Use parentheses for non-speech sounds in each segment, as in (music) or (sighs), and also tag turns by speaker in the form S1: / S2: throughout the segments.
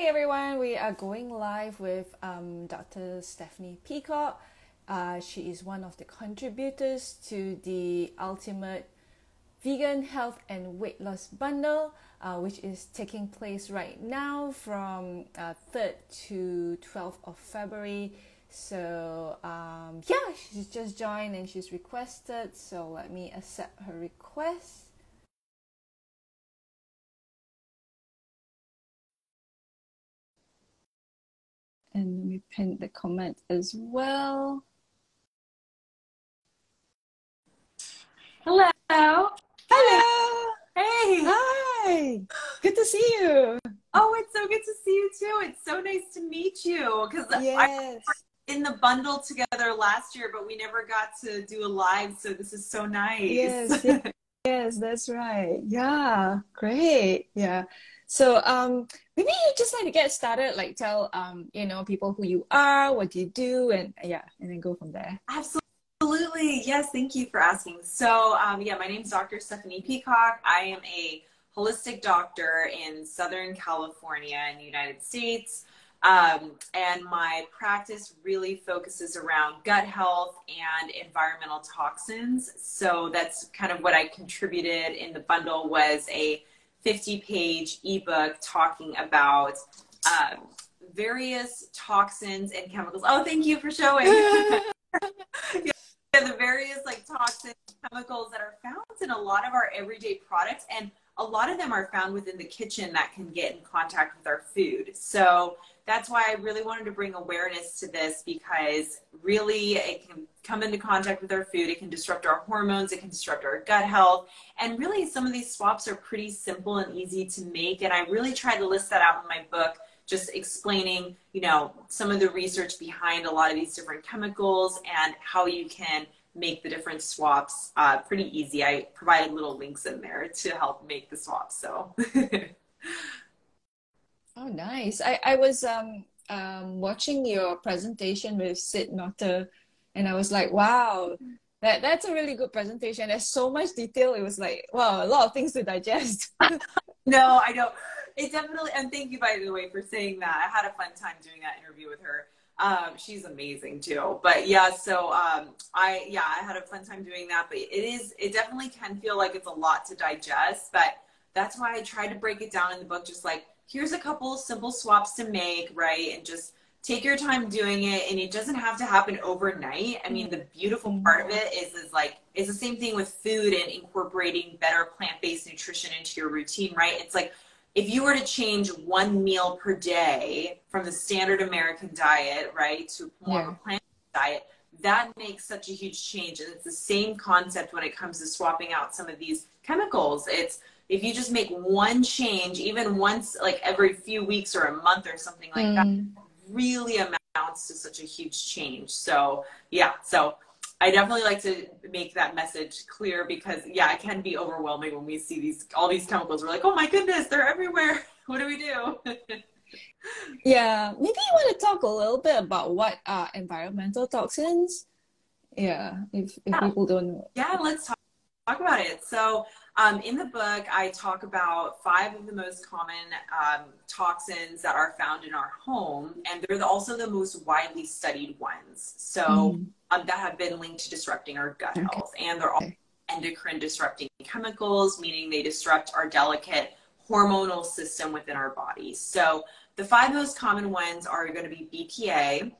S1: Hey everyone, we are going live with um, Dr. Stephanie Peacock. Uh, she is one of the contributors to the Ultimate Vegan Health and Weight Loss Bundle, uh, which is taking place right now from uh, 3rd to 12th of February. So, um, yeah, she's just joined and she's requested. So, let me accept her request. And let me pin the comment as well.
S2: Hello.
S1: Hello.
S2: Hey.
S1: Hi. Good to see you.
S2: Oh, it's so good to see you too. It's so nice to meet you because
S1: Yes.
S2: I in the bundle together last year, but we never got to do a live. So this is so nice.
S1: Yes. (laughs) Yes, that's right. Yeah, great. Yeah. So um maybe you just like to get started, like tell um, you know, people who you are, what you do, and yeah, and then go from there.
S2: Absolutely. Yes. Thank you for asking. So, um, yeah, my name is Dr. Stephanie Peacock. I am a holistic doctor in Southern California in the United States. Um, and my practice really focuses around gut health and environmental toxins. So that's kind of what I contributed in the bundle was a 50 page ebook talking about um, various toxins and chemicals. Oh, thank you for showing. (laughs) (laughs) yeah, the various like toxins, chemicals that are found in a lot of our everyday products and a lot of them are found within the kitchen that can get in contact with our food. So that's why I really wanted to bring awareness to this because really it can come into contact with our food. It can disrupt our hormones. It can disrupt our gut health. And really, some of these swaps are pretty simple and easy to make. And I really tried to list that out in my book, just explaining, you know, some of the research behind a lot of these different chemicals and how you can make the different swaps uh, pretty easy. I provided little links in there to help make the swaps. So. (laughs)
S1: Oh, nice. I, I was um, um, watching your presentation with Sid Notter, and I was like, wow, that, that's a really good presentation. There's so much detail. It was like, wow, a lot of things to digest. (laughs)
S2: no, I don't. It definitely, and thank you, by the way, for saying that. I had a fun time doing that interview with her. Um, she's amazing too. But yeah, so um, I yeah, I had a fun time doing that. But it is it definitely can feel like it's a lot to digest. But that's why I tried to break it down in the book, just like here's a couple simple swaps to make, right? And just take your time doing it and it doesn't have to happen overnight. I mean, the beautiful
S1: Mm-hmm.
S2: part of it is is like it's the same thing with food and incorporating better plant-based nutrition into your routine, right? It's like if you were to change one meal per day from the standard American diet, right, to more of a plant diet, that makes such a huge change. And it's the same concept when it comes to swapping out some of these chemicals. It's if you just make one change, even once, like every few weeks or a month or something like that,
S1: Mm.
S2: really amounts to such a huge change. So, yeah, so I definitely like to make that message clear because, yeah, it can be overwhelming when we see these all these chemicals. We're like, oh my goodness, they're everywhere. (laughs) What do we do? (laughs)
S1: Yeah, maybe you want to talk a little bit about what are environmental toxins. Yeah, if, if
S2: Yeah.
S1: people don't know.
S2: Yeah, let's talk, talk about it. So, um, in the book, I talk about five of the most common um, toxins that are found in our home, and they're the- also the most widely studied ones. So,
S1: Mm.
S2: Um, that have been linked to disrupting our gut
S1: Okay.
S2: health, and they're all
S1: Okay.
S2: endocrine disrupting chemicals, meaning they disrupt our delicate hormonal system within our bodies. So, the five most common ones are going to be BPA,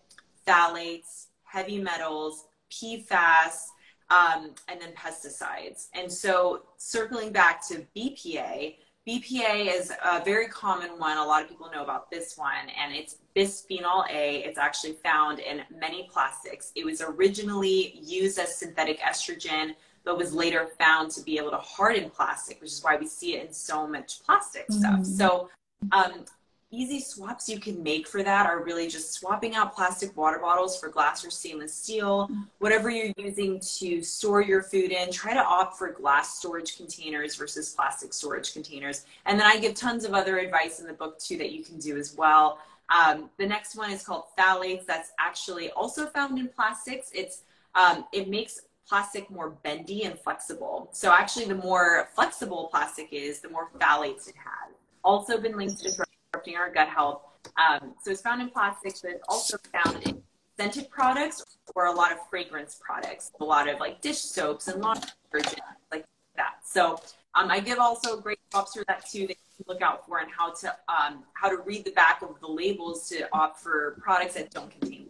S2: phthalates, heavy metals, PFAS, um, and then pesticides. And so, circling back to BPA, BPA is a very common one. A lot of people know about this one, and it's bisphenol A. It's actually found in many plastics. It was originally used as synthetic estrogen, but was later found to be able to harden plastic, which is why we see it in so much plastic stuff.
S1: Mm.
S2: So, um, easy swaps you can make for that are really just swapping out plastic water bottles for glass or stainless steel. Whatever you're using to store your food in, try to opt for glass storage containers versus plastic storage containers. And then I give tons of other advice in the book too that you can do as well. Um, the next one is called phthalates. That's actually also found in plastics. It's um, it makes plastic more bendy and flexible. So actually, the more flexible plastic is, the more phthalates it has. Also been linked to disrupting our gut health. Um, so it's found in plastics, but it's also found in scented products or a lot of fragrance products, a lot of like dish soaps and laundry detergent, like that. So um, I give also great props for that too. That you can look out for and how to um, how to read the back of the labels to opt for products that don't contain.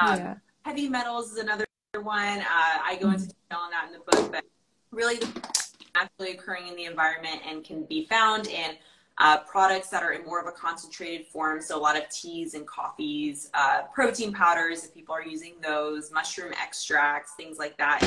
S2: Um, yeah. Heavy metals is another one. Uh, I go into detail on that in the book, but really naturally occurring in the environment and can be found in uh, products that are in more of a concentrated form. So a lot of teas and coffees, uh, protein powders, if people are using those, mushroom extracts, things like that.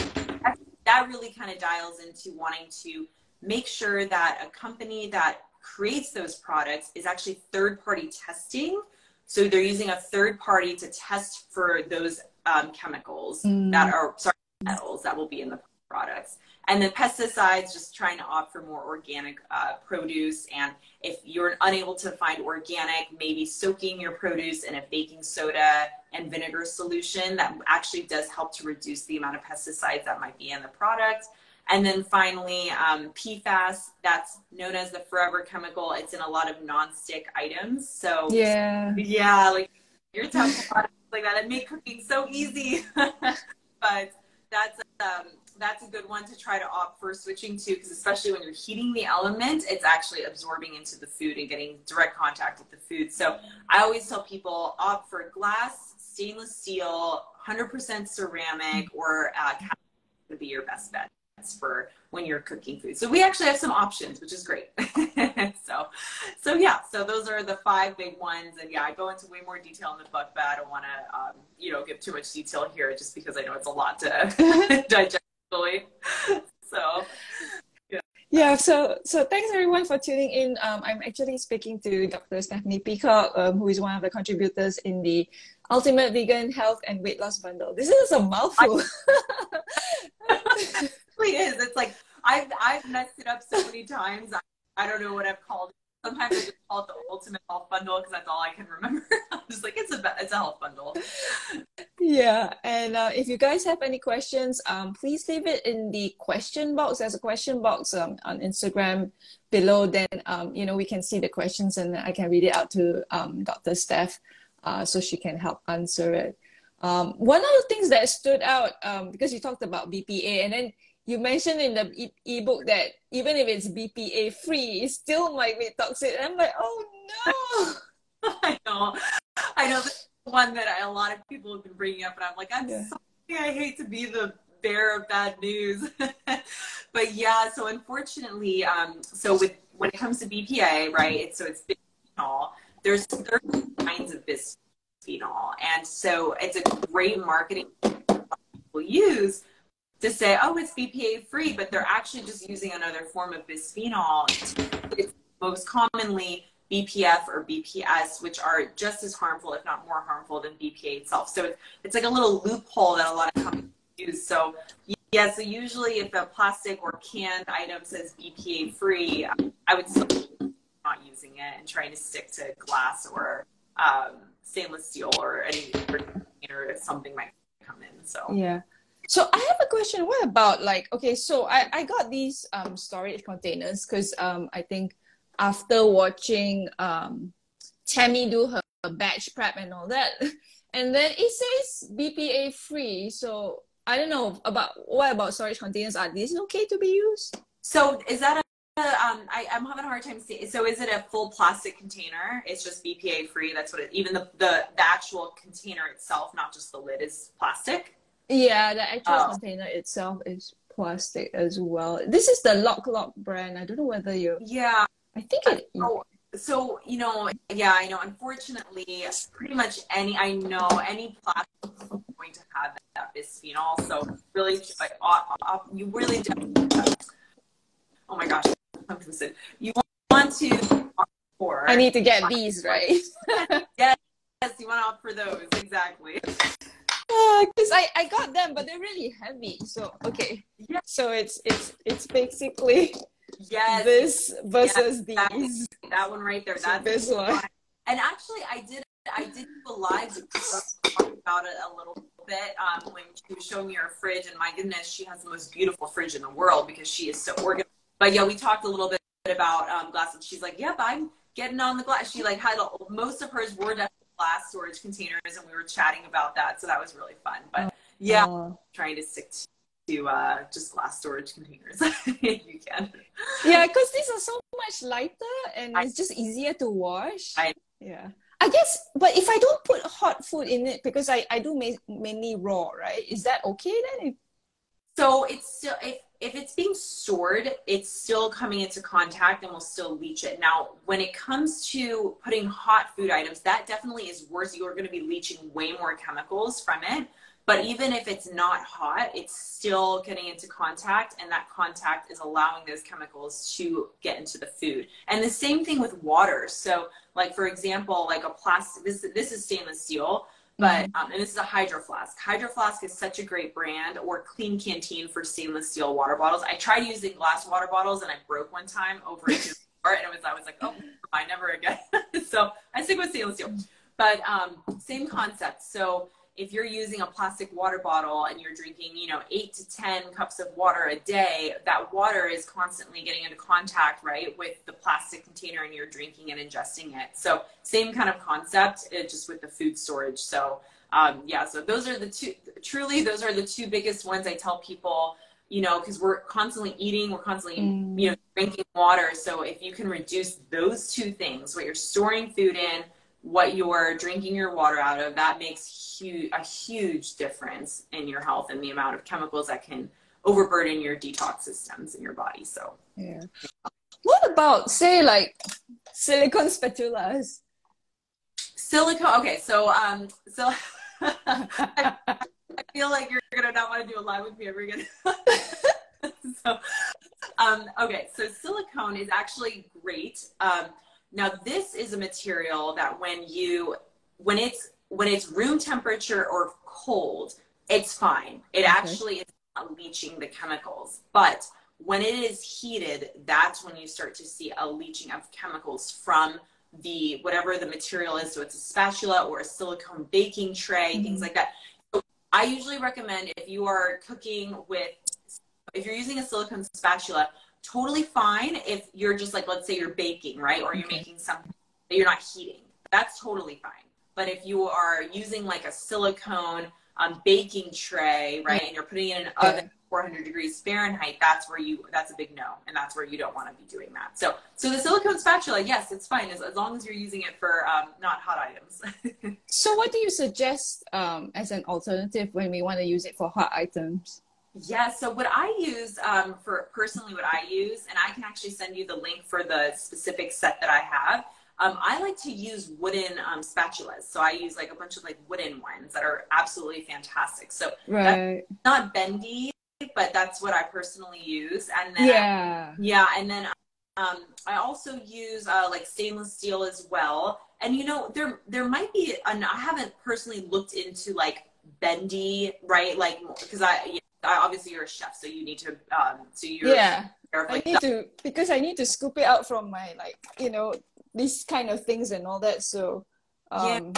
S2: That really kind of dials into wanting to make sure that a company that creates those products is actually third party testing. So they're using a third party to test for those um, chemicals mm. that are, sorry, metals that will be in the products. And then pesticides, just trying to opt for more organic uh, produce. And if you're unable to find organic, maybe soaking your produce in a baking soda and vinegar solution that actually does help to reduce the amount of pesticides that might be in the product. And then finally, um, PFAS, that's known as the forever chemical. It's in a lot of non-stick items. So
S1: yeah,
S2: yeah, like your tough (laughs) products like that. It make cooking so easy. (laughs) but that's um, that's a good one to try to opt for switching to because especially when you're heating the element it's actually absorbing into the food and getting direct contact with the food so i always tell people opt for glass stainless steel 100% ceramic or uh, would be your best bet for when you're cooking food. So we actually have some options, which is great. (laughs) so, so yeah, so those are the five big ones. And yeah, I go into way more detail in the book, but I don't want to, um, you know, give too much detail here just because I know it's a lot to (laughs) digest. (laughs) So, yeah.
S1: Yeah, so so thanks everyone for tuning in. Um, I'm actually speaking to Dr. Stephanie Peacock, um, who is one of the contributors in the Ultimate Vegan Health and Weight Loss Bundle. This is a mouthful. (laughs)
S2: really is. It's like I've I've messed it up so many times. I, I don't know what I've called it. Sometimes I just call it the ultimate health bundle because that's all I can remember. (laughs) I'm just like it's a it's a health bundle.
S1: Yeah, and uh, if you guys have any questions, um, please leave it in the question box. There's a question box um, on Instagram below. Then um, you know we can see the questions and I can read it out to um, Dr. Steph, uh, so she can help answer it. Um, one of the things that stood out um, because you talked about BPA and then you mentioned in the e- ebook that even if it's BPA free, it still might be toxic. And I'm like, oh
S2: no. (laughs) I know. I know the one that I, a lot of people have been bringing up, and I'm like, I'm yeah. sorry. I hate to be the bearer of bad news. (laughs) but yeah, so unfortunately, um, so with when it comes to BPA, right? so it's bisphenol. There's certain kinds of bisphenol, and so it's a great marketing people use to say, oh, it's BPA free, but they're actually just using another form of bisphenol. It's most commonly BPF or BPS, which are just as harmful, if not more harmful, than BPA itself. So it's it's like a little loophole that a lot of companies use. So yeah, so usually if a plastic or canned item says BPA free, I would still not using it and trying to stick to glass or um, stainless steel or any if something might come in. So
S1: yeah. So I have a question. What about like okay? So I I got these um storage containers because um I think after watching um Tammy do her batch prep and all that, (laughs) and then it says BPA free. So I don't know about what about storage containers? Are these okay to be used?
S2: So is that a um, I, am having a hard time seeing. So, is it a full plastic container? It's just BPA free. That's what it. Even the, the the actual container itself, not just the lid, is plastic.
S1: Yeah, the actual oh. container itself is plastic as well. This is the Lock Lock brand. I don't know whether you.
S2: Yeah.
S1: I think it.
S2: Oh, so you know, yeah, I know. Unfortunately, pretty much any I know any plastic is going to have that bisphenol. So really, like, uh, uh, you really. Oh my gosh, I'm twisted. You want to.
S1: I need to get these right.
S2: yes, (laughs) yes, you want to opt for those exactly (laughs)
S1: because I, I got them but they're really heavy so okay yeah. so it's it's it's basically
S2: yes
S1: this versus yes, these
S2: that, that one right there
S1: so that's this one
S2: and actually i did i did a live talk about it a little bit um, when she was showing me her fridge and my goodness she has the most beautiful fridge in the world because she is so organized but yeah we talked a little bit about um, glass and she's like yep i'm getting on the glass. She like had a, most of hers were definitely glass storage containers, and we were chatting about that. So that was really fun. But yeah,
S1: Oh.
S2: trying to stick to uh, just glass storage containers. (laughs) you can.
S1: yeah, because these are so much lighter and
S2: I-
S1: it's just easier to wash.
S2: I-
S1: yeah. I guess, but if I don't put hot food in it, because I, I do ma- mainly raw, right? Is that okay then?
S2: So it's still if if it's being stored, it's still coming into contact and will still leach it. Now, when it comes to putting hot food items, that definitely is worse. You're going to be leaching way more chemicals from it. But even if it's not hot, it's still getting into contact, and that contact is allowing those chemicals to get into the food. And the same thing with water. So, like for example, like a plastic. This this is stainless steel but um, and this is a hydro flask. Hydro flask is such a great brand or Klean Kanteen for stainless steel water bottles. I tried using glass water bottles and i broke one time over the (laughs) and it was i was like oh i never again. (laughs) So i stick with stainless steel. But um, same concept. So if you're using a plastic water bottle and you're drinking you know eight to ten cups of water a day that water is constantly getting into contact right with the plastic container and you're drinking and ingesting it. So same kind of concept uh, just with the food storage. So um, yeah so those are the two truly those are the two biggest ones i tell people you know because we're constantly eating we're constantly
S1: Mm.
S2: you know drinking water. So if you can reduce those two things what you're storing food in what you're drinking your water out of that makes huge a huge difference in your health and the amount of chemicals that can overburden your detox systems in your body so
S1: yeah. What about, say, like silicone spatulas?
S2: silicone okay so um so I, (laughs) I feel like you're gonna not want to do a live with me ever again (laughs) so um okay so silicone is actually great um now this is a material that when you when it's when it's room temperature or cold it's fine it
S1: Okay.
S2: actually is not leaching the chemicals but when it is heated that's when you start to see a leaching of chemicals from the whatever the material is so it's a spatula or a silicone baking tray things
S1: Mhm.
S2: like that so i usually recommend if you are cooking with if you're using a silicone spatula totally fine if you're just like let's say you're baking right or you're
S1: Okay.
S2: making something that you're not heating that's totally fine but if you are using like a silicone um, baking tray right and you're putting it in an oven 400 degrees Fahrenheit, that's where you that's a big no, and that's where you don't want to be doing that. So, so the silicone spatula, yes, it's fine as, as long as you're using it for um, not hot items. (laughs)
S1: So, what do you suggest um, as an alternative when we want to use it for hot items?
S2: Yeah. So what I use um, for personally, what I use, and I can actually send you the link for the specific set that I have. Um, I like to use wooden um, spatulas. So I use like a bunch of like wooden ones that are absolutely fantastic. So
S1: Right.
S2: not bendy, but that's what I personally use. And then
S1: Yeah.
S2: Yeah, and then um, I also use uh, like stainless steel as well. And you know, there there might be, and I haven't personally looked into like bendy, right? Like because I, yeah, I obviously you're a chef, so you need to, um, so you're
S1: Yeah.
S2: of,
S1: I need to because I need to scoop it out from my like you know these kind of things and all that. So um,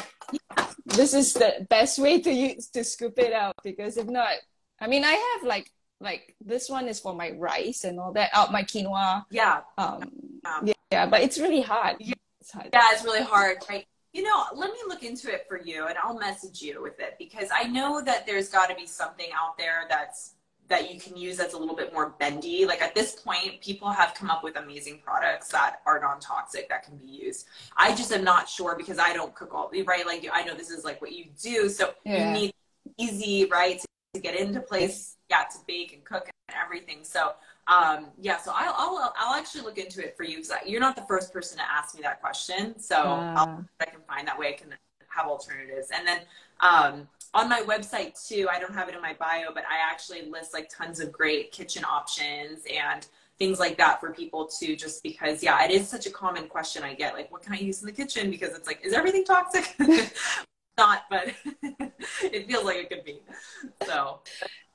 S1: this is the best way to use to scoop it out because if not, I mean I have like like this one is for my rice and all that out my quinoa.
S2: yeah,
S1: Um,
S2: Um,
S1: yeah, yeah, but it's really hard.
S2: Yeah.
S1: It's hard.
S2: yeah, it's really hard, right? You know, let me look into it for you, and I'll message you with it because I know that there's got to be something out there that's that you can use that's a little bit more bendy. Like at this point, people have come up with amazing products that are non-toxic that can be used. I just am not sure because I don't cook all right. Like I know this is like what you do, so
S1: Yeah.
S2: you need easy right to, to get into place, yeah, to bake and cook and everything. So um, yeah, so I'll, I'll I'll actually look into it for you because you're not the first person to ask me that question. So I'll
S1: Ah.
S2: I can find that way I can have alternatives. And then um, on my website too, I don't have it in my bio, but I actually list like tons of great kitchen options and things like that for people too, just because, yeah, it is such a common question I get. Like, what can I use in the kitchen? Because it's like, is everything toxic? (laughs) Not, but (laughs) it feels like it could be. So,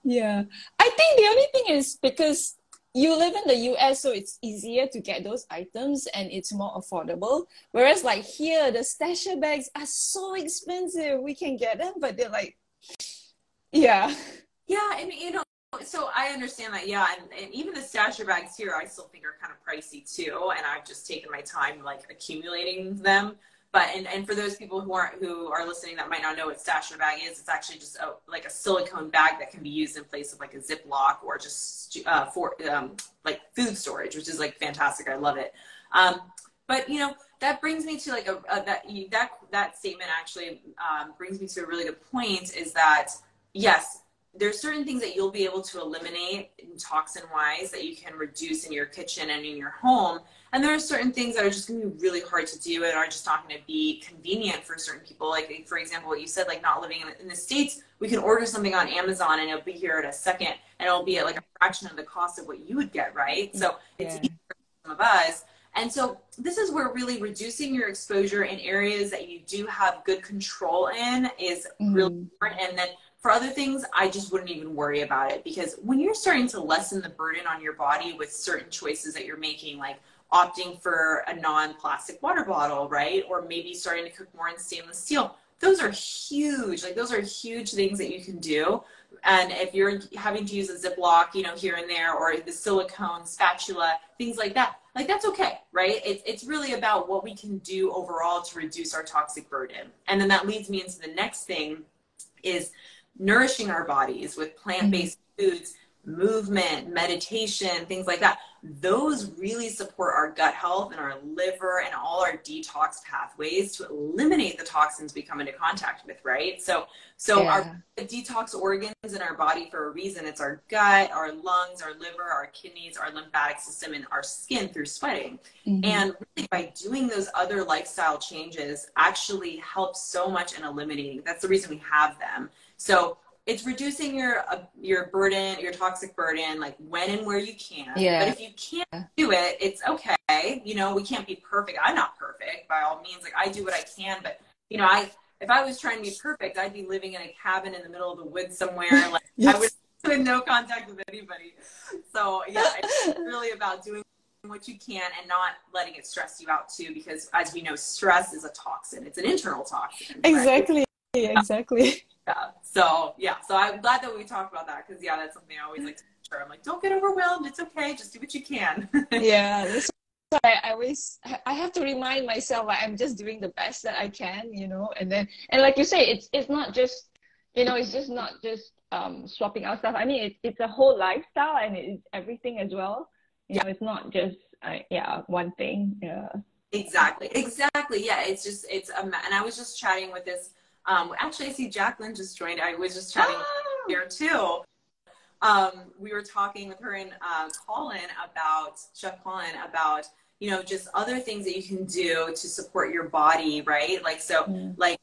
S1: Yeah. I think the only thing is because you live in the US, so it's easier to get those items and it's more affordable. Whereas, like here, the stasher bags are so expensive. We can get them, but they're like, yeah.
S2: yeah, and you know, so I understand that, yeah, and, and even the stasher bags here, I still think are kind of pricey too, and I've just taken my time like accumulating them. But and, and for those people who aren't who are listening that might not know what stash stasher bag is, it's actually just a, like a silicone bag that can be used in place of like a Ziploc or just uh, for um, like food storage, which is like fantastic. I love it. Um, but you know that brings me to like a, a that that that statement actually um, brings me to a really good point. Is that yes, there's certain things that you'll be able to eliminate toxin wise that you can reduce in your kitchen and in your home. And there are certain things that are just going to be really hard to do and are just not going to be convenient for certain people. Like for example what you said like not living in the, in the states we can order something on amazon and it'll be here in a second and it'll be at like a fraction of the cost of what you would get right? So yeah. it's easy for some of us. And so this is where really reducing your exposure in areas that you do have good control in is mm. really important and then for other things, I just wouldn't even worry about it because when you're starting to lessen the burden on your body with certain choices that you're making, like opting for a non plastic water bottle, right? Or maybe starting to cook more in stainless steel, those are huge. Like, those are huge things that you can do. And if you're having to use a Ziploc, you know, here and there, or the silicone spatula, things like that, like that's okay, right? It's, it's really about what we can do overall to reduce our toxic burden. And then that leads me into the next thing is nourishing our bodies with plant-based mm-hmm. foods movement meditation things like that those really support our gut health and our liver and all our detox pathways to eliminate the toxins we come into contact with right so so yeah. our detox organs in our body for a reason it's our gut our lungs our liver our kidneys our lymphatic system and our skin through sweating mm-hmm. and really by doing those other lifestyle changes actually helps so much in eliminating that's the reason we have them so it's reducing your uh, your burden, your toxic burden, like when and where you can. Yeah. But if you can't do it, it's okay. You know, we can't be perfect. I'm not perfect by all means. Like I do what I can, but you know, I if I was trying to be perfect, I'd be living in a cabin in the middle of the woods somewhere. (laughs) Like yes. I would with no contact with anybody. So yeah, it's (laughs) really about doing what you can and not letting it stress you out too because as we know stress is a toxin it's an internal toxin
S1: exactly right? exactly
S2: yeah. So yeah. So I'm glad that we talked about that because yeah, that's something I always like to share. I'm like, don't get overwhelmed. It's okay. Just do what you can. (laughs)
S1: yeah. That's I, I always I have to remind myself like I'm just doing the best that I can, you know. And then and like you say, it's it's not just you know, it's just not just um swapping out stuff. I mean, it's it's a whole lifestyle and it's everything as well. You yeah. know, it's not just uh, yeah one thing. Yeah.
S2: Exactly. Exactly. Yeah. It's just it's um, and I was just chatting with this um, actually, I see Jacqueline just joined. I was just chatting oh. here too. Um, we were talking with her and uh, Colin about Chef Colin about you know just other things that you can do to support your body, right? Like so, like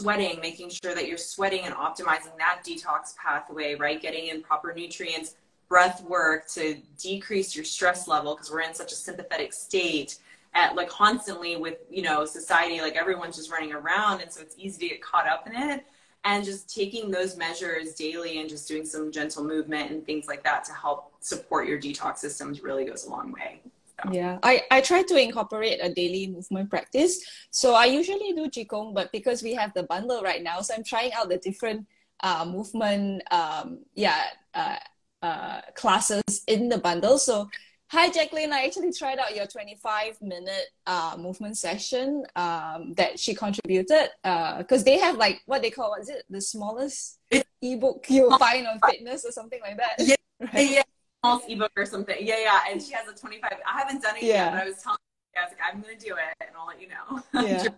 S2: sweating, making sure that you're sweating and optimizing that detox pathway, right? Getting in proper nutrients, breath work to decrease your stress level because we're in such a sympathetic state at like constantly with you know society like everyone's just running around and so it's easy to get caught up in it. And just taking those measures daily and just doing some gentle movement and things like that to help support your detox systems really goes a long way.
S1: So. yeah. I, I try to incorporate a daily movement practice. So i usually do qigong but because we have the bundle right now so i'm trying out the different uh, movement um, yeah uh, uh, classes in the bundle. So Hi, Jacqueline. I actually tried out your 25 minute uh, movement session um, that she contributed because uh, they have like what they call, what is it, the smallest ebook you'll find on fitness or something like that.
S2: Yeah, (laughs) right? yeah, smallest ebook or something. Yeah, yeah. And she has a 25. I haven't done it yeah. yet, but I was telling you, I was like, I'm going to do it and I'll let you know. (laughs)
S1: yeah.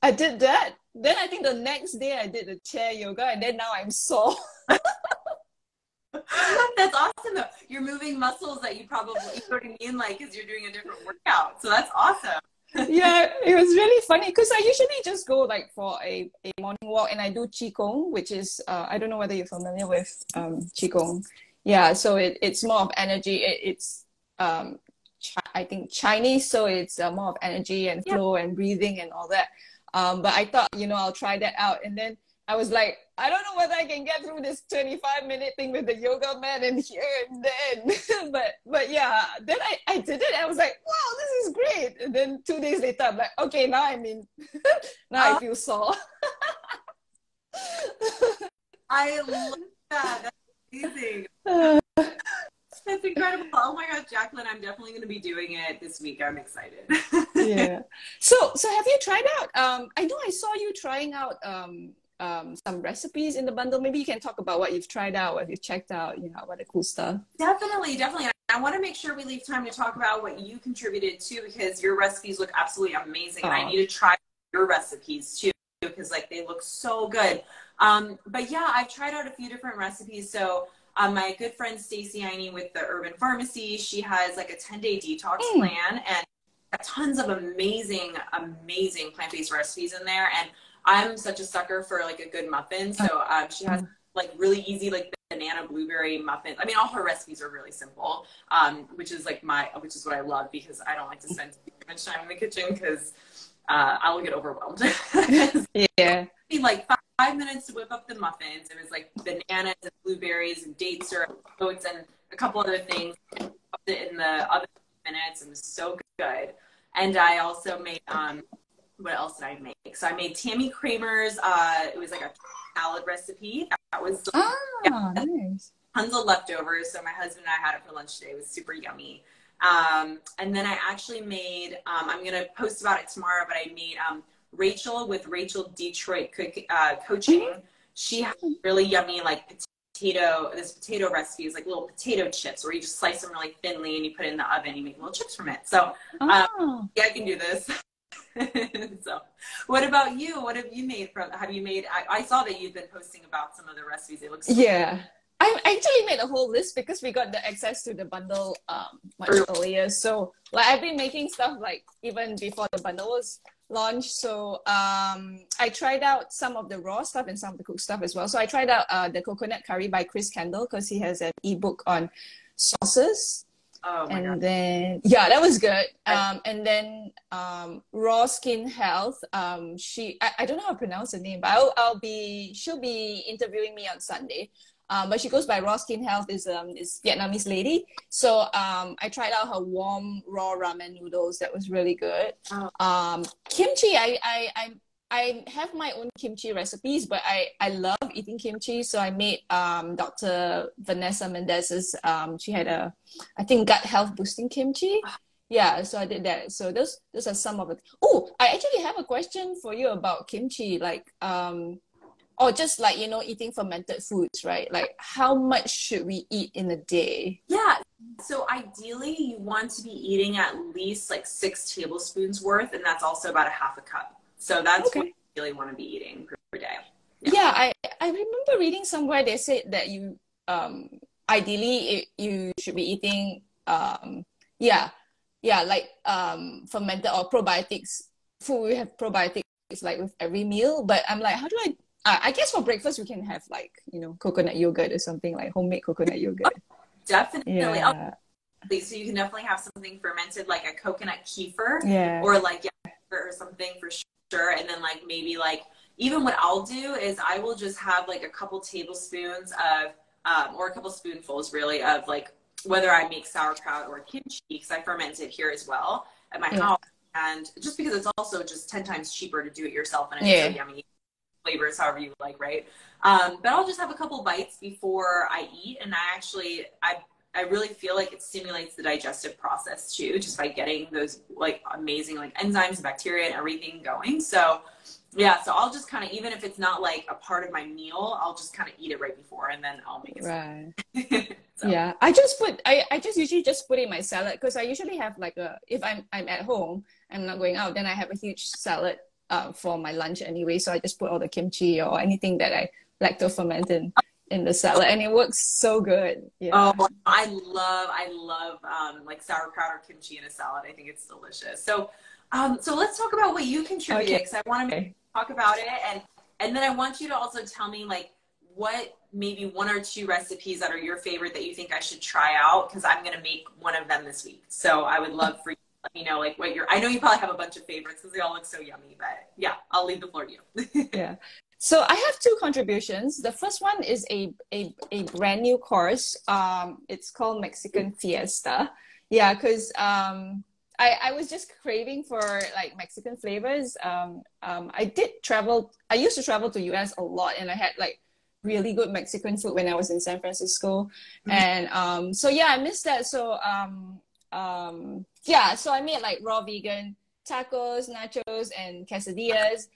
S1: I did that. Then I think the next day I did the chair yoga and then now I'm sore. (laughs) (laughs)
S2: that's awesome though. You're moving muscles that you probably you know what I mean, like because you're doing a different workout. So that's awesome. (laughs)
S1: yeah, it was really funny because I usually just go like for a, a morning walk and I do qigong, which is uh, I don't know whether you're familiar with um, qigong. Yeah, so it, it's more of energy. It, it's um, chi- I think Chinese, so it's uh, more of energy and flow yeah. and breathing and all that. Um, but I thought you know I'll try that out, and then I was like, I don't know whether I can get through this 25 minute thing with the yoga mat and here and then. (laughs) but but yeah, then I, I did it. I was like, wow, this is great. And then two days later, I'm like, okay, now I'm in. (laughs) now I feel sore. (laughs)
S2: I love that. That's amazing. (sighs) That's incredible. Oh my gosh, Jacqueline, I'm definitely going to be doing it this week. I'm excited.
S1: yeah. So, so have you tried out? Um, I know I saw you trying out um, um, some recipes in the bundle. Maybe you can talk about what you've tried out, what you've checked out, you know, what the cool stuff.
S2: Definitely, definitely. I want to make sure we leave time to talk about what you contributed too, because your recipes look absolutely amazing. And I need to try your recipes too, because like they look so good. Um, but yeah, I've tried out a few different recipes. So um, my good friend Stacy Einey with the Urban Pharmacy, she has like a 10 day detox mm. plan and tons of amazing, amazing plant based recipes in there. And I'm such a sucker for like a good muffin. So um, she has like really easy like banana blueberry muffins. I mean, all her recipes are really simple, um, which is like my, which is what I love because I don't like to spend too much time in the kitchen because uh, I'll get overwhelmed. (laughs)
S1: yeah.
S2: Like five, five, minutes to whip up the muffins. It was like bananas and blueberries and date syrup, oats, and a couple other things. It in the other minutes and it was so good. And I also made um, what else did I make? So I made Tammy Kramer's. Uh, it was like a salad recipe. That was
S1: ah, yeah, nice.
S2: Tons of leftovers. So my husband and I had it for lunch today. It was super yummy. Um, and then I actually made. Um, I'm gonna post about it tomorrow. But I made um, Rachel with Rachel Detroit cook, uh, coaching. Mm-hmm. She has really yummy like potato. This potato recipe is like little potato chips, where you just slice them really thinly and you put it in the oven. and You make little chips from it. So um, oh. yeah, I can do this. (laughs) (laughs) so what about you what have you made from have you made I, I, saw that you've been posting about some of the recipes it looks
S1: yeah I actually made a whole list because we got the access to the bundle um, much earlier. So like I've been making stuff like even before the bundle was launched. So um, I tried out some of the raw stuff and some of the cooked stuff as well. So I tried out uh, the coconut curry by Chris Kendall because he has an ebook on sauces.
S2: Oh
S1: and
S2: God.
S1: then yeah, that was good. Um, and then um, Raw Skin Health. Um, she I, I don't know how to pronounce her name, but I'll, I'll be she'll be interviewing me on Sunday. Um, but she goes by Raw Skin Health. is um is Vietnamese lady. So um, I tried out her warm raw ramen noodles. That was really good. Oh. Um, kimchi. I I I I have my own kimchi recipes, but I, I love eating kimchi. So I made um, Dr. Vanessa Mendez's, um, she had a, I think, gut health boosting kimchi. Yeah, so I did that. So those those are some of it. Oh, I actually have a question for you about kimchi. Like, um, or just like you know, eating fermented foods, right? Like, how much should we eat in a day?
S2: Yeah. So ideally, you want to be eating at least like six tablespoons worth, and that's also about a half a cup. So that's okay. what you really want to be eating per day.
S1: Yeah. yeah, I, I remember reading somewhere they said that you um ideally it, you should be eating um yeah yeah like um fermented or probiotics food we have probiotics like with every meal but i'm like how do i uh, i guess for breakfast we can have like you know coconut yogurt or something like homemade coconut yogurt oh,
S2: definitely yeah. Oh, so you can definitely have something fermented like a coconut kefir
S1: yeah
S2: or like yeah, or something for sure sure. And then like maybe like even what I'll do is I will just have like a couple tablespoons of um, or a couple spoonfuls really of like whether I make sauerkraut or kimchi because I ferment it here as well at my yeah. house. And just because it's also just 10 times cheaper to do it yourself and it's yeah. so yummy flavors however you like, right? Um, but I'll just have a couple bites before I eat. And I actually, I I really feel like it stimulates the digestive process too, just by getting those like amazing like enzymes and bacteria and everything going. So yeah, so I'll just kind of even if it's not like a part of my meal, I'll just kind of eat it right before and then I'll make it.
S1: Right. so. (laughs) (laughs) Yeah, I just put I I just usually just put in my salad because I usually have like a if I'm I'm at home, I'm not going out, then I have a huge salad uh, for my lunch anyway. So I just put all the kimchi or anything that I like to ferment in in the salad and it works so good. Yeah.
S2: oh i love i love um, like sauerkraut or kimchi in a salad. I think it's delicious. So um, so let's talk about what you contributed because okay. i want to talk about it and and then i want you to also tell me like what maybe one or two recipes that are your favorite that you think i should try out because i'm going to make one of them this week. So i would love for you to let me know like what your i know you probably have a bunch of favorites because they all look so yummy but yeah i'll leave the floor to you. (laughs)
S1: Yeah so I have two contributions. The first one is a, a, a brand new course. Um, it's called Mexican Fiesta. Yeah, because um, I, I was just craving for like Mexican flavors. Um, um, I did travel, I used to travel to US a lot and I had like really good Mexican food when I was in San Francisco, mm-hmm. and um, so yeah, I missed that. So um, um, yeah, so I made like raw vegan tacos, nachos, and quesadillas.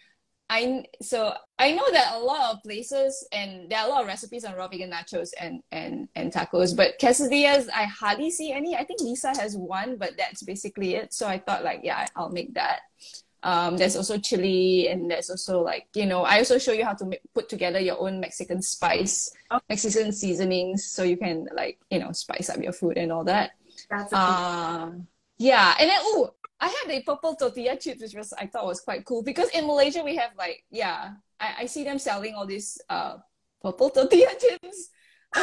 S1: I so I know that a lot of places and there are a lot of recipes on raw vegan nachos and and and tacos, but quesadillas I hardly see any. I think Lisa has one, but that's basically it. So I thought like yeah, I'll make that. Um, there's also chili and there's also like you know I also show you how to make, put together your own Mexican spice, oh. Mexican seasonings, so you can like you know spice up your food and all that. That's uh, yeah, and then oh I had a purple tortilla chips, which was I thought was quite cool because in Malaysia we have like yeah, I, I see them selling all these uh purple (laughs) tortilla chips. (laughs)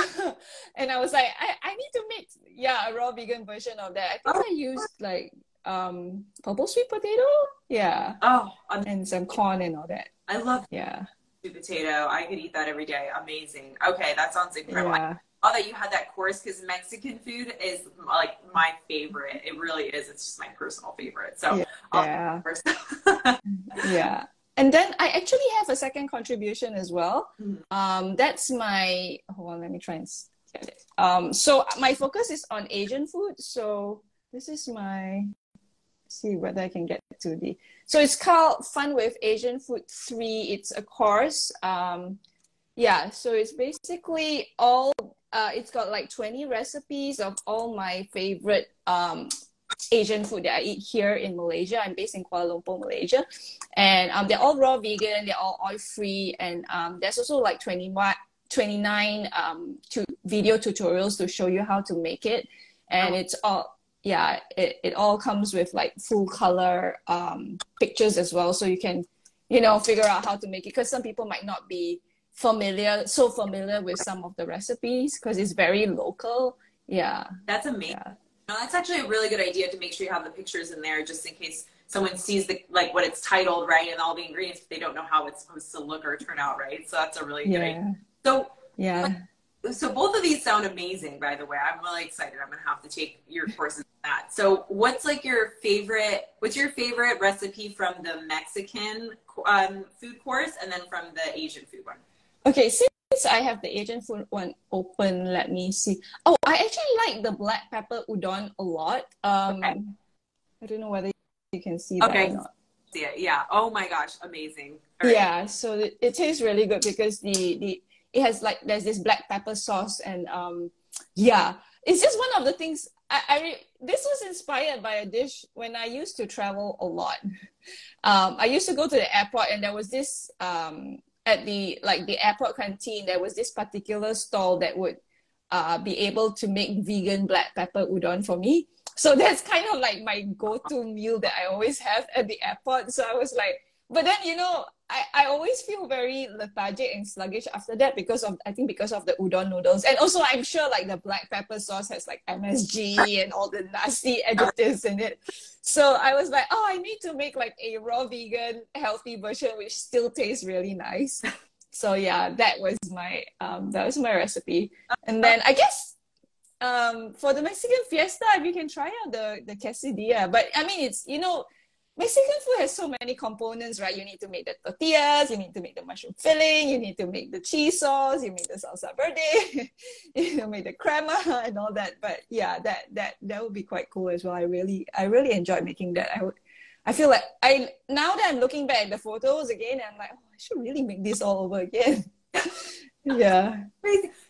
S1: and I was like, I, I need to make yeah a raw vegan version of that. I think oh. I used like um purple sweet potato. Yeah.
S2: Oh,
S1: and some corn and all that.
S2: I love
S1: yeah
S2: sweet potato. I could eat that every day. Amazing. Okay, that sounds incredible. Yeah oh, that you had that course because Mexican food is like my favorite. It really is. It's just my personal favorite. So
S1: yeah, (laughs) yeah. And then I actually have a second contribution as well. Mm-hmm. Um, that's my hold on. Let me try and get it. Um, so my focus is on Asian food. So this is my see whether I can get to the. So it's called Fun with Asian Food Three. It's a course. Um, yeah, so it's basically all uh, it's got like 20 recipes of all my favorite um, Asian food that I eat here in Malaysia. I'm based in Kuala Lumpur, Malaysia. And um, they're all raw vegan, they're all oil free. And um, there's also like 20, 29 um, to video tutorials to show you how to make it. And it's all, yeah, it, it all comes with like full color um, pictures as well. So you can, you know, figure out how to make it. Because some people might not be familiar so familiar with some of the recipes because it's very local. Yeah.
S2: That's amazing yeah. no, that's actually a really good idea to make sure you have the pictures in there just in case someone sees the like what it's titled right and all the ingredients but they don't know how it's supposed to look or turn out right? So that's a really good yeah. idea so
S1: yeah.
S2: so both of these sound amazing by the way. I'm really excited. I'm gonna have to take your courses that. So what's like your favorite what's your favorite recipe from the mexican um, food course and then from the asian food one
S1: Okay, since I have the Asian food one open, let me see. Oh, I actually like the black pepper udon a lot. Um, okay. I don't know whether you can see that okay. or not.
S2: See it, yeah. Oh my gosh, amazing.
S1: Right. Yeah, so it, it tastes really good because the the it has like there's this black pepper sauce and um yeah, it's just one of the things I, I this was inspired by a dish when I used to travel a lot. (laughs) Um, I used to go to the airport and there was this um at the like the airport canteen, there was this particular stall that would uh, be able to make vegan black pepper udon for me. So that's kind of like my go-to meal that I always have at the airport. So I was like, but then you know, I, I always feel very lethargic and sluggish after that because of I think because of the udon noodles. And also I'm sure like the black pepper sauce has like MSG and all the nasty (laughs) additives in it. So I was like, oh I need to make like a raw vegan healthy version which still tastes really nice. (laughs) So yeah, that was my um that was my recipe. And then I guess um for the Mexican fiesta you can try out the the quesadilla. But I mean it's you know Mexican food has so many components, right? You need to make the tortillas, you need to make the mushroom filling, you need to make the cheese sauce, you make the salsa verde, (laughs) you know, make the crema (laughs) and all that. But yeah, that that that would be quite cool as well. I really I really enjoyed making that. I would I feel like I now that I'm looking back at the photos again, I'm like, oh, I should really make this all over again. (laughs) yeah.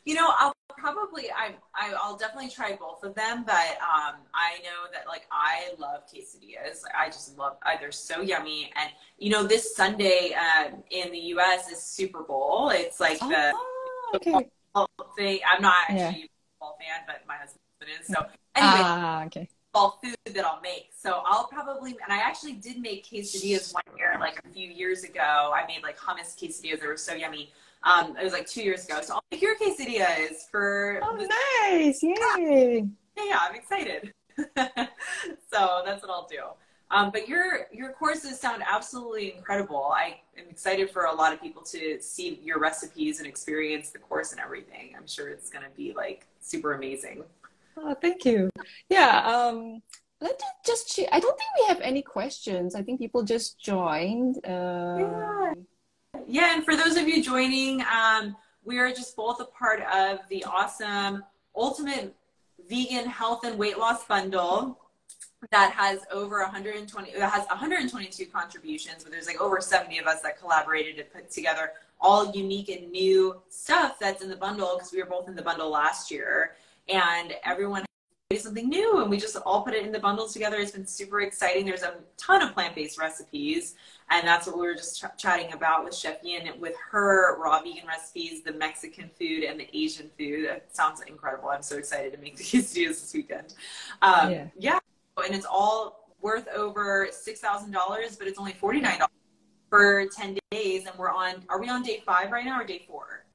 S2: You know, I'll probably I, I will definitely try both of them, but um, I know that like I love quesadillas. I just love. Uh, they're so yummy, and you know this Sunday um, in the U.S. is Super Bowl. It's like the
S1: oh, okay.
S2: thing. I'm not actually yeah. a football fan, but my husband is. So anyway,
S1: ah, okay.
S2: All food that I'll make. So I'll probably, and I actually did make quesadillas one year, like a few years ago. I made like hummus quesadillas. They were so yummy. Um, it was like two years ago. So I'll make your quesadillas for.
S1: Oh, nice! Yay!
S2: Yeah, I'm excited. (laughs) so that's what I'll do. Um, but your your courses sound absolutely incredible. I am excited for a lot of people to see your recipes and experience the course and everything. I'm sure it's going to be like super amazing.
S1: Oh, thank you. Yeah. Um, let's just. I don't think we have any questions. I think people just joined. Uh,
S2: yeah yeah, and for those of you joining, um, we are just both a part of the awesome Ultimate Vegan Health and Weight Loss Bundle that has over 120 it has 122 contributions but there's like over 70 of us that collaborated to put together all unique and new stuff that's in the bundle because we were both in the bundle last year. And everyone something new and we just all put it in the bundles together. It's been super exciting. There's a ton of plant-based recipes and that's what we were just ch- chatting about with chef yin with her raw vegan recipes the mexican food and the asian food. It sounds incredible. I'm so excited to make (laughs) the quesadillas this weekend. Um, yeah. yeah and it's all worth over $6000 but it's only $49 for 10 days and we're on are we on day five right now or day four?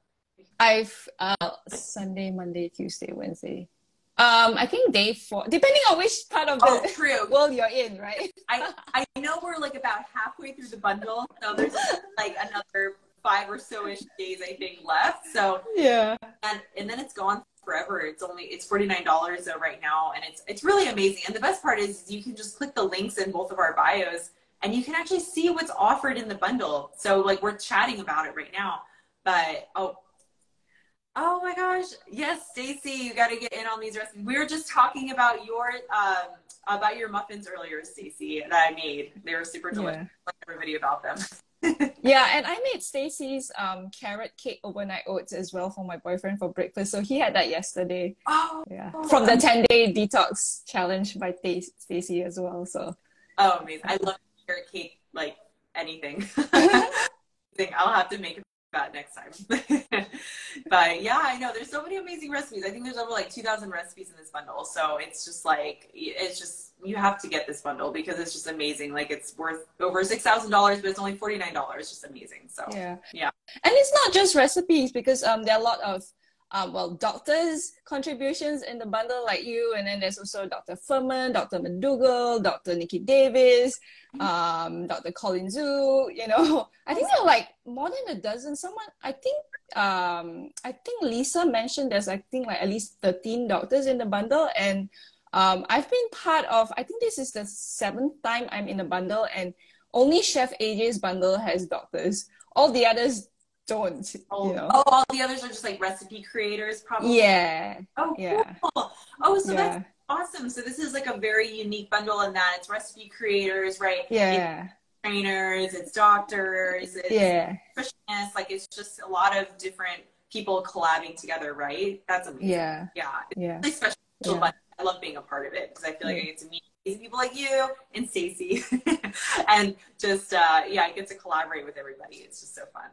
S1: I've uh, sunday monday tuesday wednesday um, I think day four, depending on which part of the oh, true. (laughs) world you're in, right? (laughs)
S2: I, I know we're like about halfway through the bundle, so there's like another five or so ish days I think left. So
S1: yeah,
S2: and and then it's gone forever. It's only it's forty nine dollars right now, and it's it's really amazing. And the best part is you can just click the links in both of our bios, and you can actually see what's offered in the bundle. So like we're chatting about it right now. But oh, Oh my gosh. Yes, Stacy, you got to get in on these recipes. We were just talking about your um, about your muffins earlier, Stacy, that I made. They were super delicious. Yeah. everybody about them. (laughs)
S1: yeah, and I made Stacy's um, carrot cake overnight oats as well for my boyfriend for breakfast. So he had that yesterday.
S2: Oh,
S1: yeah. From the 10 day detox challenge by Stacy as well. So,
S2: oh, amazing. I love carrot cake like anything. (laughs) (laughs) I'll have to make it that next time. (laughs) but yeah, I know there's so many amazing recipes. I think there's over like 2,000 recipes in this bundle. So it's just like, it's just, you have to get this bundle because it's just amazing. Like it's worth over $6,000, but it's only $49. Just amazing. So
S1: yeah.
S2: Yeah.
S1: And it's not just recipes because um, there are a lot of um, well, doctors' contributions in the bundle, like you, and then there's also Dr. Fuhrman, Dr. McDougall, Dr. Nikki Davis, um, Dr. Colin Zhu. You know, (laughs) I think there are like more than a dozen. Someone, I think, um, I think Lisa mentioned there's, I think, like at least 13 doctors in the bundle, and um, I've been part of. I think this is the seventh time I'm in the bundle, and only Chef AJ's bundle has doctors. All the others don't.
S2: Oh,
S1: you know?
S2: oh, all the others are just like recipe creators, probably.
S1: Yeah.
S2: Oh,
S1: yeah.
S2: cool. Oh, so yeah. that's awesome. So this is like a very unique bundle in that it's recipe creators, right?
S1: Yeah.
S2: It's trainers, it's doctors, it's
S1: yeah.
S2: nutritionists. Like it's just a lot of different people collabing together, right? That's amazing.
S1: Yeah.
S2: Yeah.
S1: It's yeah.
S2: really special. Yeah. I love being a part of it because I feel like yeah. I get to meet people like you and Stacy, (laughs) and just uh, yeah, I get to collaborate with everybody. It's just so fun.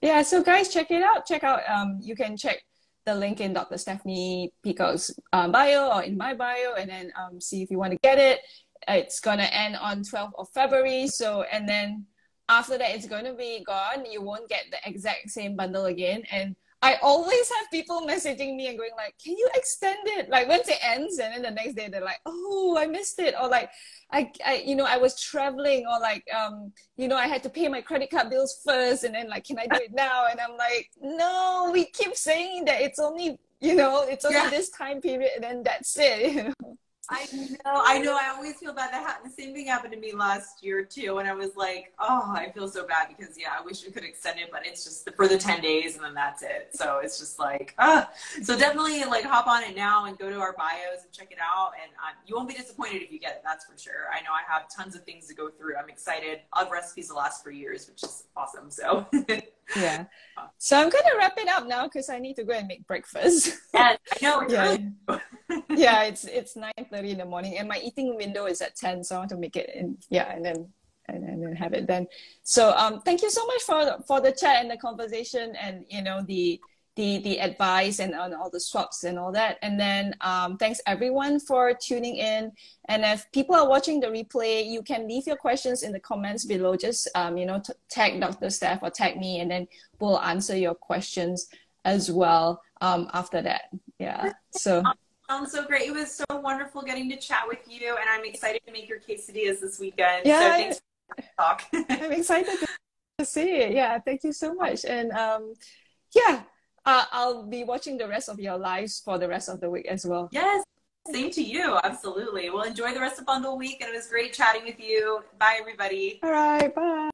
S1: Yeah, so guys, check it out. Check out. Um, you can check the link in Dr. Stephanie Peacock's um, bio or in my bio, and then um, see if you want to get it. It's gonna end on 12th of February. So, and then after that, it's gonna be gone. You won't get the exact same bundle again, and I always have people messaging me and going like, "Can you extend it?" Like once it ends, and then the next day they're like, "Oh, I missed it," or like, "I, I, you know, I was traveling," or like, um, you know, I had to pay my credit card bills first, and then like, "Can I do it now?" And I'm like, "No, we keep saying that it's only, you know, it's only yeah. this time period, and then that's it." (laughs) You know?
S2: I know, I know. I always feel bad. That happened. The same thing happened to me last year too, and I was like, "Oh, I feel so bad because yeah, I wish we could extend it, but it's just for the ten days, and then that's it." So it's just like, ah. So definitely like hop on it now and go to our bios and check it out, and um, you won't be disappointed if you get it. That's for sure. I know I have tons of things to go through. I'm excited. Have recipes to last for years, which is awesome. So. (laughs)
S1: yeah. So I'm gonna wrap it up now because I need to go and make breakfast.
S2: Yeah, I know. (laughs)
S1: yeah. Yeah, it's it's nine thirty in the morning, and my eating window is at ten, so I want to make it in. Yeah, and then and, and then have it then. So um, thank you so much for for the chat and the conversation, and you know the the the advice and on all the swaps and all that. And then um, thanks everyone for tuning in. And if people are watching the replay, you can leave your questions in the comments below. Just um, you know, t- tag Dr. Steph or tag me, and then we'll answer your questions as well um, after that. Yeah. So.
S2: Sounds so great. It was so wonderful getting to chat with you, and I'm excited to make your quesadillas this weekend.
S1: Yeah,
S2: so thanks for talk.
S1: I'm excited to see it. Yeah, thank you so much. And um, yeah, uh, I'll be watching the rest of your lives for the rest of the week as well.
S2: Yes, same to you. Absolutely. Well, enjoy the rest of Bundle Week, and it was great chatting with you. Bye, everybody.
S1: All right. Bye.